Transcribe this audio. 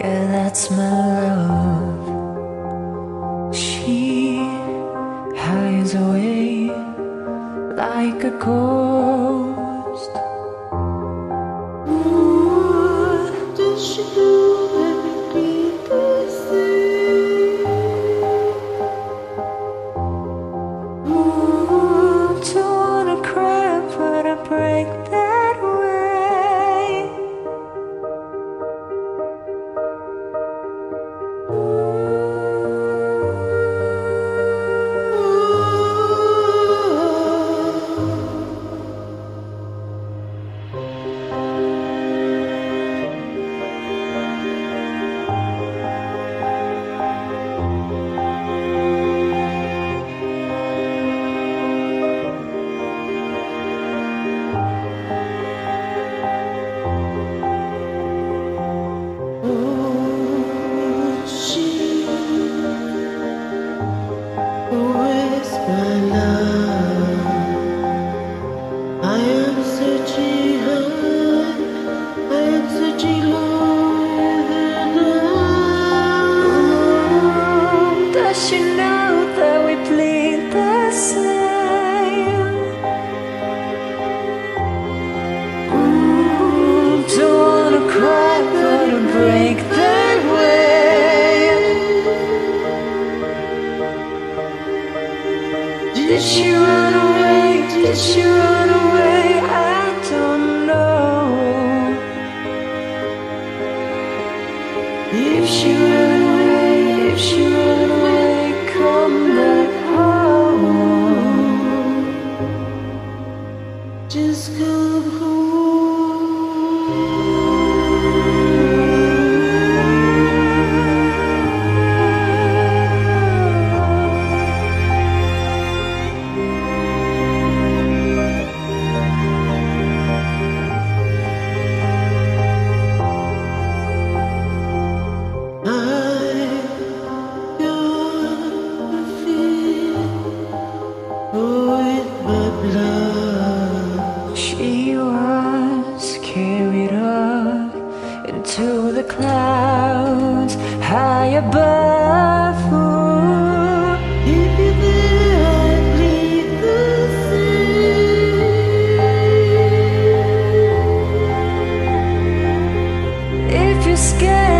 Yeah, that's my love. She hides away like a cold. Did she run away? Did she run away? to the clouds high above. Ooh. If you feel like leave the sea, if you're scared.